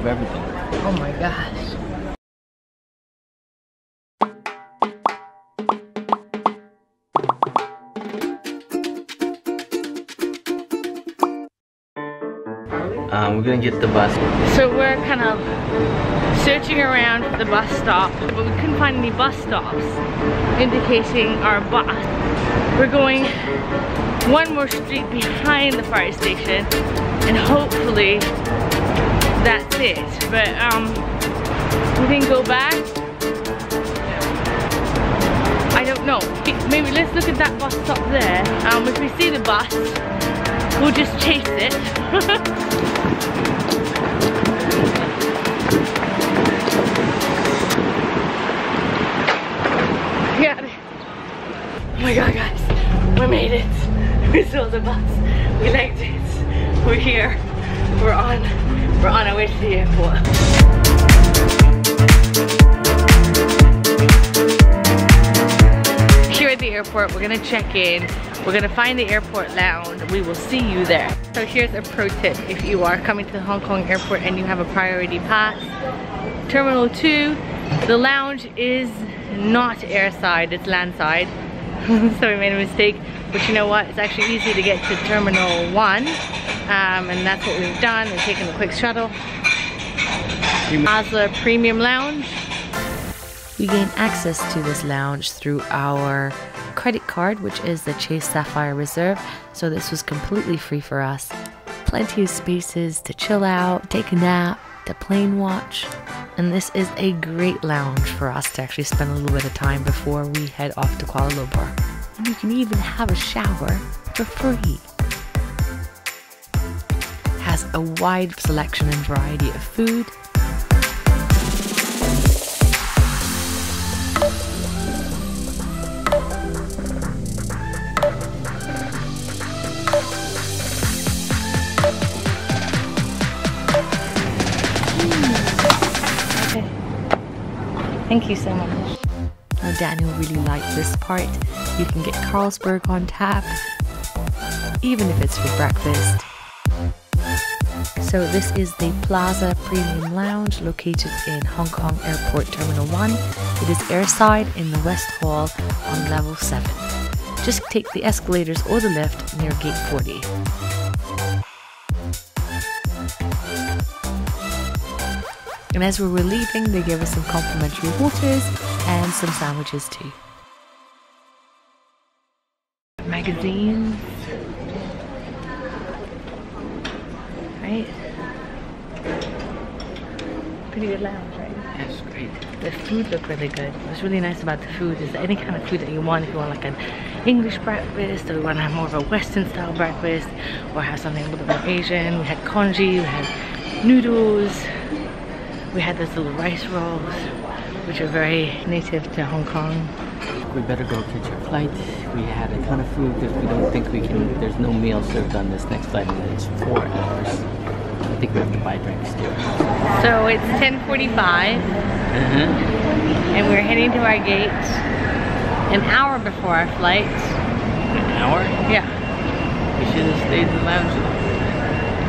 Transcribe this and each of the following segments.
of everything. Oh my gosh. Um, we're gonna get the bus. So we're kind of searching around the bus stop, but we couldn't find any bus stops indicating our bus. We're going one more street behind the fire station and hopefully that's it. But um, we didn't go back. I don't know. Maybe let's look at that bus stop there. Um, if we see the bus, we'll just chase it. Oh my god, guys. We made it. We saw the bus. We liked it. We're here. We're on. We're on our way to the airport. Here at the airport, we're gonna check in. We're gonna find the airport lounge. We will see you there. So here's a pro tip. If you are coming to the Hong Kong airport and you have a priority pass, Terminal 2, the lounge is not airside, it's landside. so we made a mistake, but you know what? It's actually easy to get to Terminal 1. Um, and that's what we've done. We've taken the quick shuttle. Plaza Premium Lounge. We gain access to this lounge through our credit card, which is the Chase Sapphire Reserve. So this was completely free for us. Plenty of spaces to chill out, take a nap, to plane watch. And this is a great lounge for us to actually spend a little bit of time before we head off to Kuala Lumpur. And you can even have a shower for free. Has a wide selection and variety of food, Thank you so much. Now Daniel really liked this part. You can get Carlsberg on tap, even if it's for breakfast. So this is the Plaza Premium Lounge located in Hong Kong Airport Terminal 1. It is airside in the West Hall on level 7. Just take the escalators or the lift near gate 40. And as we were leaving, they gave us some complimentary waters and some sandwiches too. Magazines. Right? Pretty good lounge, right? That's great. The food looked really good. What's really nice about the food is any kind of food that you want, if you want like an English breakfast or you want to have more of a Western style breakfast or have something a little bit more Asian, we had congee, we had noodles, we had those little rice rolls, which are very native to Hong Kong. We better go catch our flight. We had a ton of food because we don't think we can. There's no meal served on this next flight, and it's four hours. I think we have to buy drinks too. So it's 10.45 Uh-huh. and we're heading to our gate an hour before our flight. An hour? Yeah, We should have stayed in the lounge.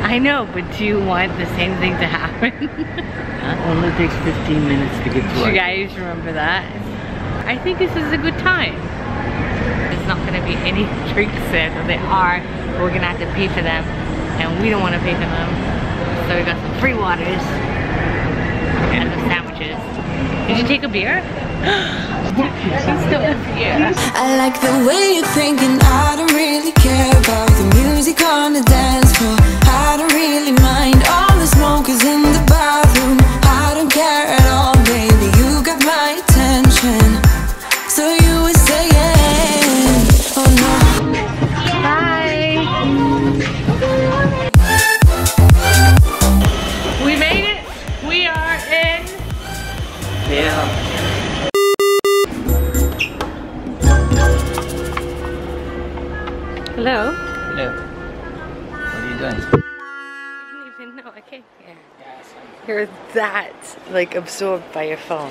I know, but do you want the same thing to happen? Huh? Only takes 15 minutes to get to you guys remember that? I think this is a good time. There's not going to be any drinks there, so they are, we're going to have to pay for them, and we don't want to pay for them. So we got some free waters and some sandwiches. Did you take a beer? She's still a beer. I like the way you're thinking. I don't really care about the music on the dance floor. I don't really mind all the smokers in the bathroom. I don't care at all, baby. You got my attention. So you were saying, oh no. Bye. We made it. We are in. Yeah. Hello. Hello. What are you doing? I didn't even know I came here. You're that like absorbed by your phone.